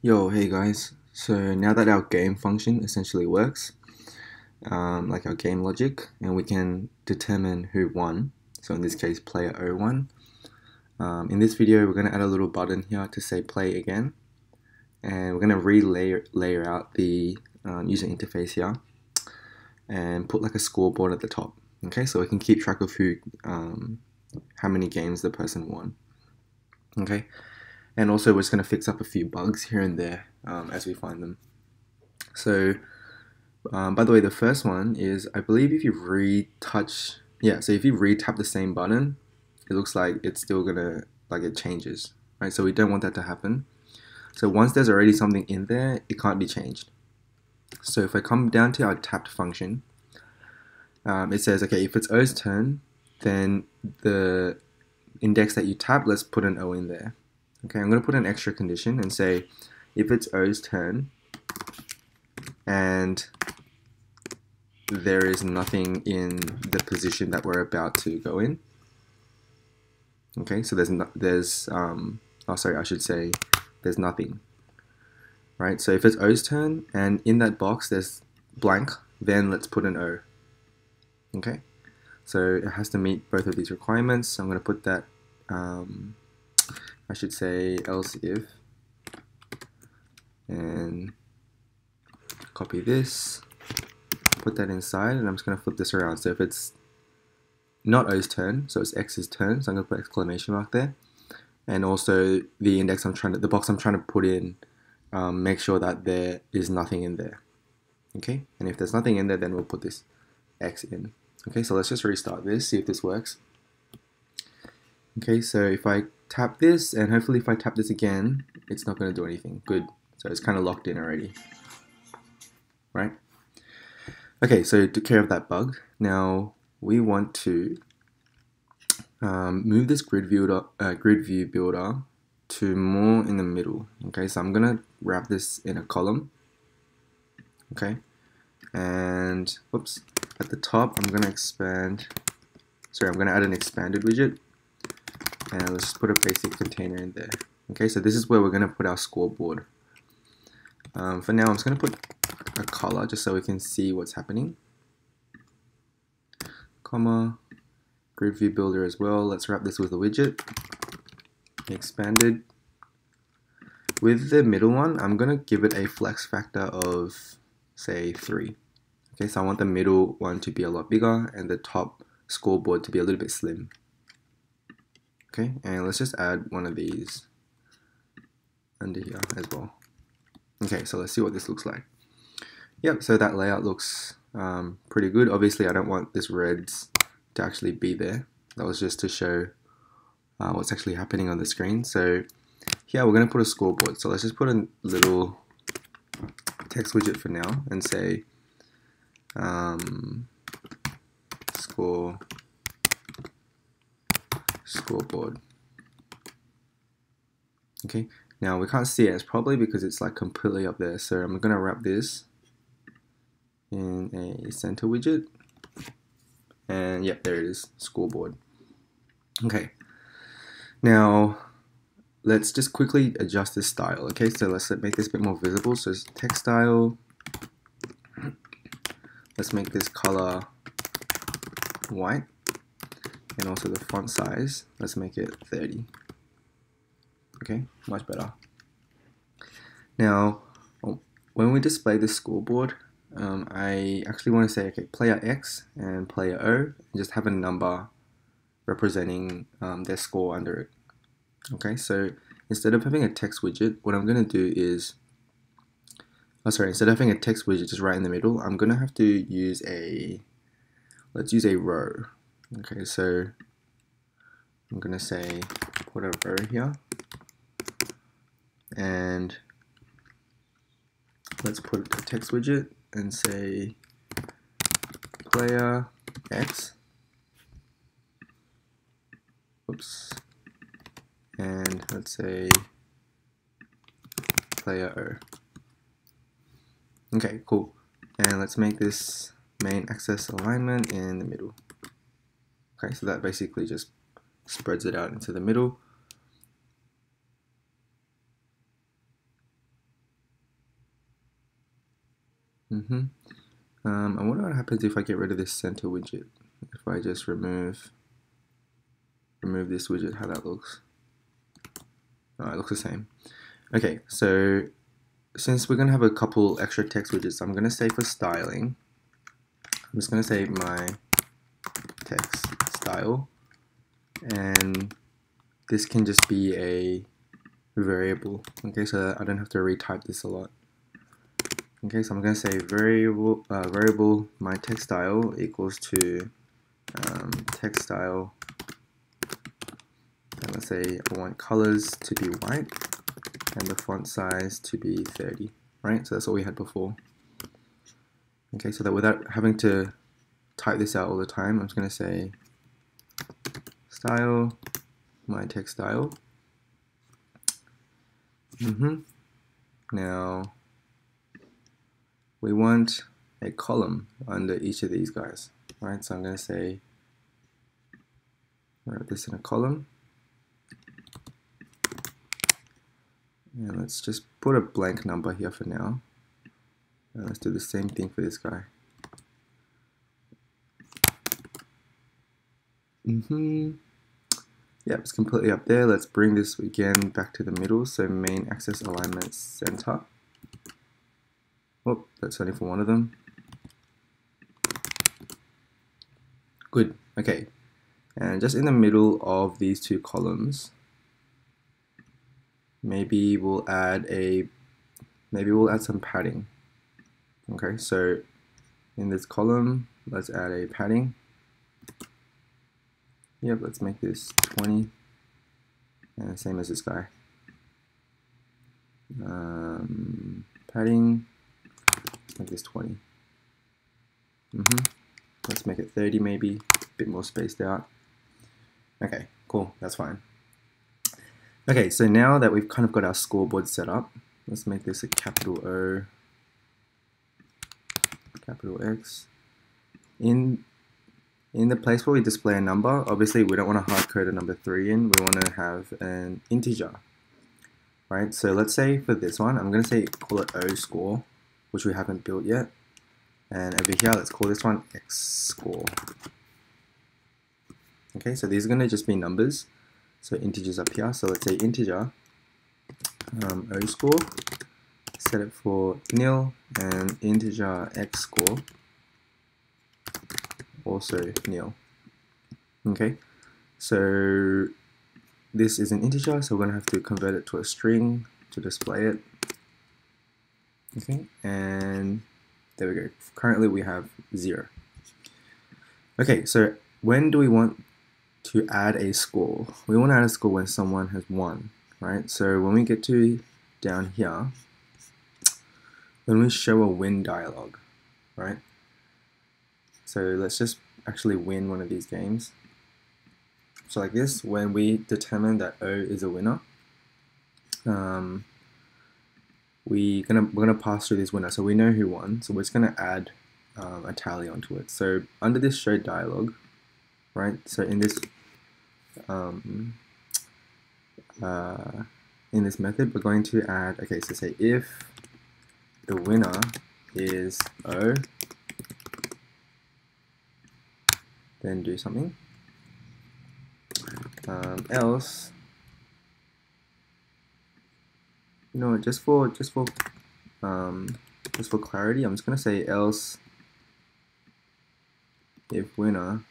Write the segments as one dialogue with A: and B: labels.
A: Yo, hey guys. So now that our game function essentially works, um, like our game logic, and we can determine who won, so in this case player 01, um, in this video we're going to add a little button here to say play again, and we're going to re-layer layer out the um, user interface here, and put like a scoreboard at the top, okay, so we can keep track of who, um, how many games the person won, okay and also we're just going to fix up a few bugs here and there um, as we find them. So, um, by the way, the first one is I believe if you retouch, yeah, so if you re-tap the same button, it looks like it's still gonna like it changes, right? So we don't want that to happen. So once there's already something in there, it can't be changed. So if I come down to our tapped function, um, it says okay, if it's O's turn, then the index that you tap, let's put an O in there. Okay, I'm going to put an extra condition and say if it's O's turn and there is nothing in the position that we're about to go in. Okay, so there's no, there's um oh sorry I should say there's nothing. Right, so if it's O's turn and in that box there's blank, then let's put an O. Okay, so it has to meet both of these requirements. So I'm going to put that um, I should say else if. And copy this put that inside and I'm just going to flip this around. So if it's not O's turn so it's X's turn so I'm going to put exclamation mark there. And also the index I'm trying to the box I'm trying to put in um, make sure that there is nothing in there. Okay? And if there's nothing in there then we'll put this X in. Okay? So let's just restart this see if this works. Okay? So if I tap this, and hopefully if I tap this again, it's not going to do anything. Good. So it's kind of locked in already. Right? Okay, so took care of that bug. Now we want to um, move this grid view, uh, grid view builder to more in the middle. Okay, so I'm gonna wrap this in a column. Okay, and whoops, at the top I'm gonna expand. Sorry, I'm gonna add an expanded widget and let's put a basic container in there. Okay, so this is where we're going to put our scoreboard. Um, for now, I'm just going to put a color just so we can see what's happening. Comma, grid view builder as well. Let's wrap this with a widget. Expanded. With the middle one, I'm going to give it a flex factor of, say, 3. Okay, so I want the middle one to be a lot bigger and the top scoreboard to be a little bit slim. Okay, and let's just add one of these under here as well. Okay, so let's see what this looks like. Yep, so that layout looks um, pretty good. Obviously, I don't want this reds to actually be there. That was just to show uh, what's actually happening on the screen. So here we're going to put a scoreboard. So let's just put a little text widget for now and say um, score scoreboard. Okay, now we can't see it. It's probably because it's like completely up there. So I'm gonna wrap this in a center widget. And yep, there it is, scoreboard. Okay, now let's just quickly adjust this style. Okay, so let's make this a bit more visible. So text style. Let's make this color white and also the font size. Let's make it 30 okay much better. Now oh, when we display the scoreboard um, I actually want to say okay player X and player O and just have a number representing um, their score under it. Okay so instead of having a text widget what I'm going to do is oh sorry instead of having a text widget just right in the middle I'm going to have to use a let's use a row Okay, so I'm gonna say put a row here. And let's put a text widget and say player X. Oops. And let's say player O. Okay cool. And let's make this main axis alignment in the middle Okay, so that basically just spreads it out into the middle. Mm-hmm. Um, I wonder what happens if I get rid of this center widget. If I just remove remove this widget, how that looks. Oh, it looks the same. Okay, so since we're going to have a couple extra text widgets, I'm going to say for styling, I'm just going to say my text style, and this can just be a variable. Okay, so I don't have to retype this a lot. Okay, so I'm to say variable uh, variable my text style equals to um, style. And let's say I want colors to be white and the font size to be 30, right? So that's what we had before. Okay, so that without having to type this out all the time, I'm just to say style, my text style. Mm -hmm. Now, we want a column under each of these guys, right? So I'm going to say, write this in a column. And let's just put a blank number here for now. And let's do the same thing for this guy. Mm-hmm. Yep, it's completely up there. Let's bring this again back to the middle. So main axis alignment center. Oh, that's only for one of them. Good, okay. And just in the middle of these two columns, maybe we'll add a, maybe we'll add some padding. Okay, so in this column, let's add a padding. Yep, let's make this 20. And same as this guy. Um, padding, make this 20. Mm -hmm. Let's make it 30 maybe, a bit more spaced out. Okay, cool, that's fine. Okay, so now that we've kind of got our scoreboard set up, let's make this a capital O, capital X. In in the place where we display a number, obviously we don't want to hard code a number 3 in, we want to have an integer. Right, so let's say for this one, I'm going to say call it O score, which we haven't built yet. And over here, let's call this one X score. Okay, so these are going to just be numbers. So integers up here. So let's say integer um, o score, set it for nil, and integer x score also nil. Okay, so this is an integer, so we're going to have to convert it to a string to display it. Okay, and there we go. Currently we have zero. Okay, so when do we want to add a score. We want to add a score when someone has won, right? So when we get to down here, when we show a win dialog, right? So let's just actually win one of these games. So like this, when we determine that O is a winner, um, we gonna we're gonna pass through this winner, so we know who won. So we're just gonna add um, a tally onto it. So under this show dialog, right? So in this um, uh, in this method, we're going to add, okay, so say if the winner is O, then do something. Um, else, you know, just for just for um, just for clarity, I'm just gonna say else if winner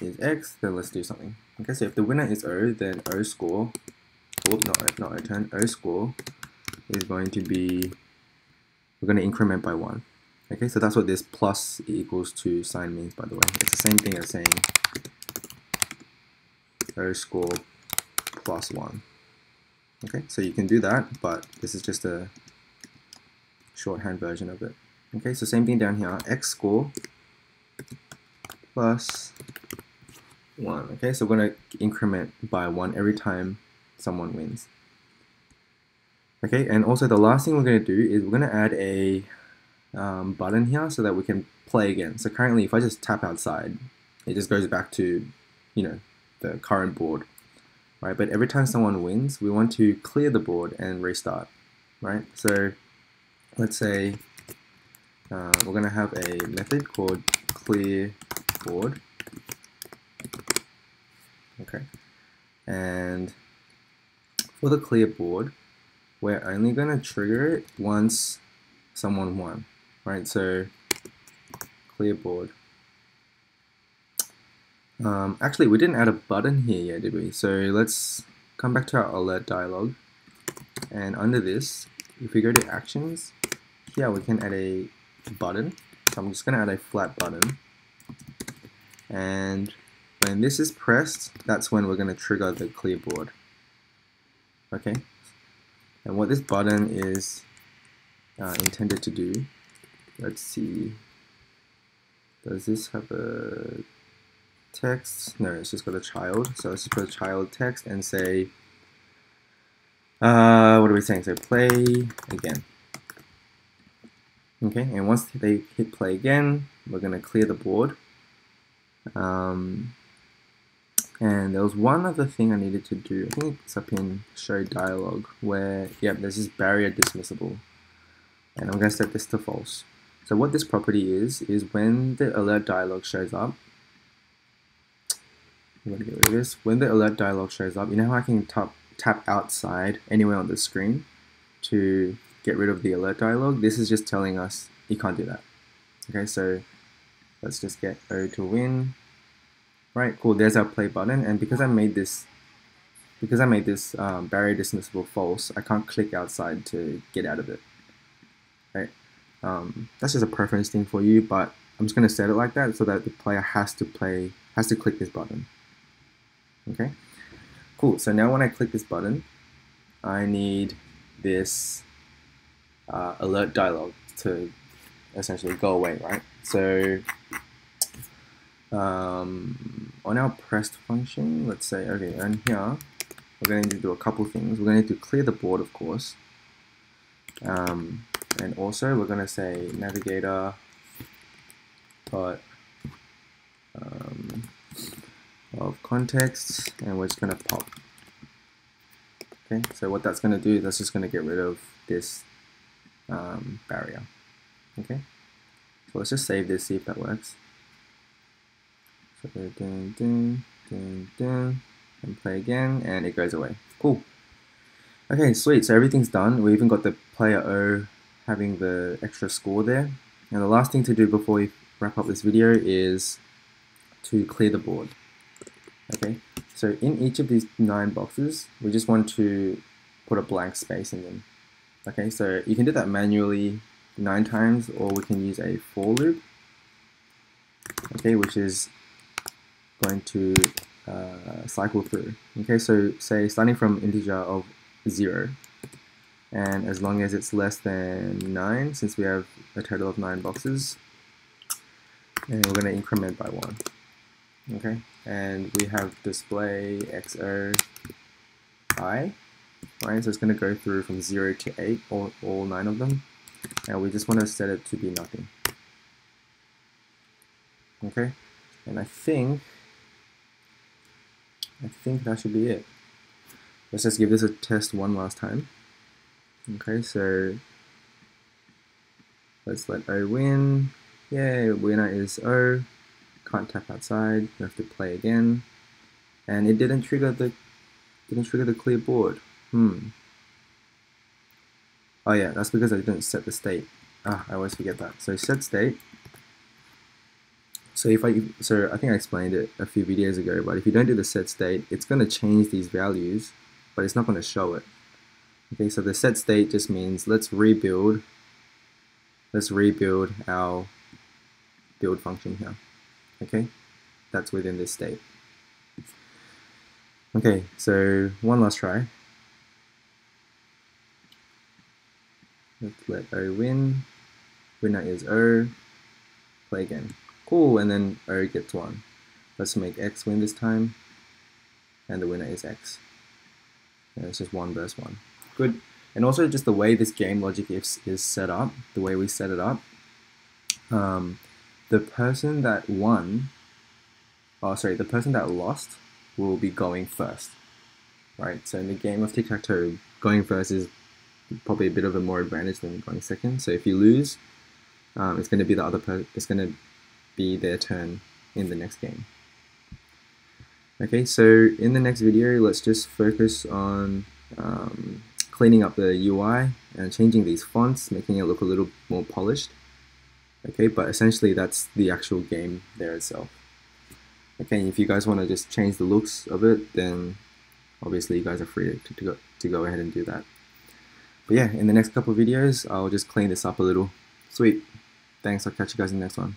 A: is x, then let's do something. Okay, so if the winner is O, then O score, oh, not, not O turn, O score is going to be, we're going to increment by 1. Okay, so that's what this plus equals to sign means, by the way. It's the same thing as saying O score plus 1. Okay, so you can do that, but this is just a shorthand version of it. Okay, so same thing down here, x score plus 1. Okay, so we're going to increment by 1 every time someone wins. Okay, and also the last thing we're going to do is we're going to add a um, button here so that we can play again. So currently if I just tap outside, it just goes back to, you know, the current board, right? But every time someone wins, we want to clear the board and restart, right? So let's say uh, we're going to have a method called clear board. Okay. And for the clear board, we're only going to trigger it once someone won, right? So clear board. Um, actually, we didn't add a button here yet, did we? So let's come back to our alert dialog. And under this, if we go to actions, here we can add a button. So I'm just going to add a flat button. And when this is pressed, that's when we're going to trigger the clear board. Okay, and what this button is uh, intended to do, let's see, does this have a text? No, it's just got a child. So let's just put a child text and say, uh, what are we saying? So play again. Okay, and once they hit play again, we're going to clear the board. Um, and there was one other thing I needed to do. I think it's up in show dialog where, yep, there's this barrier dismissible. And I'm going to set this to false. So what this property is, is when the alert dialog shows up, I'm going to get rid of this. When the alert dialog shows up, you know how I can tap, tap outside anywhere on the screen to get rid of the alert dialog? This is just telling us you can't do that. Okay, so let's just get O to win. Right, cool, there's our play button, and because I made this because I made this um, barrier dismissible false, I can't click outside to get out of it. Right, um, that's just a preference thing for you, but I'm just going to set it like that so that the player has to play, has to click this button. Okay, cool. So now when I click this button, I need this uh, alert dialog to essentially go away, right? So um, on our pressed function, let's say, okay, and here, we're going to do a couple things. We're going to to clear the board, of course. Um, and also, we're going to say navigator dot um, of context, and we're just going to pop. Okay, so what that's going to do, is that's just going to get rid of this um, barrier. Okay, so let's just save this, see if that works. So dun, dun, dun, dun, and play again, and it goes away. Cool. Okay, sweet. So everything's done. We even got the player O having the extra score there. And the last thing to do before we wrap up this video is to clear the board. Okay, so in each of these nine boxes, we just want to put a blank space in them. Okay, so you can do that manually nine times, or we can use a for loop. Okay, which is going to uh, cycle through. Okay, so say starting from integer of 0, and as long as it's less than 9, since we have a total of 9 boxes, and we're going to increment by 1. Okay, and we have display xo i, right, so it's going to go through from 0 to 8, all, all 9 of them, and we just want to set it to be nothing. Okay, and I think I think that should be it. Let's just give this a test one last time. Okay, so let's let O win. Yay, winner is O. Can't tap outside, you have to play again. And it didn't trigger the didn't trigger the clear board. Hmm. Oh yeah, that's because I didn't set the state. Ah, I always forget that. So set state so if I, so I think I explained it a few videos ago, but if you don't do the set state, it's going to change these values, but it's not going to show it. Okay, so the set state just means let's rebuild, let's rebuild our build function here. Okay, that's within this state. Okay, so one last try. Let's let O win. Winner is O. Play again. Cool, and then O gets 1. Let's make X win this time. And the winner is X. And it's just 1 versus 1. Good. And also just the way this game logic is, is set up, the way we set it up, um, the person that won, oh sorry, the person that lost will be going first. Right, so in the game of tic-tac-toe, going first is probably a bit of a more advantage than going second. So if you lose, um, it's going to be the other per it's going to be their turn in the next game. Okay, so in the next video, let's just focus on um, cleaning up the UI and changing these fonts, making it look a little more polished. Okay, but essentially that's the actual game there itself. Okay, if you guys want to just change the looks of it, then obviously you guys are free to, to, go, to go ahead and do that. But yeah, in the next couple videos, I'll just clean this up a little. Sweet. Thanks, I'll catch you guys in the next one.